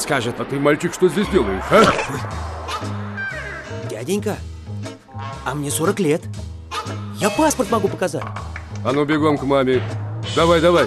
скажет. А ты, мальчик, что здесь делаешь, а? Дяденька, а мне 40 лет. Я паспорт могу показать. А ну бегом к маме. Давай, давай.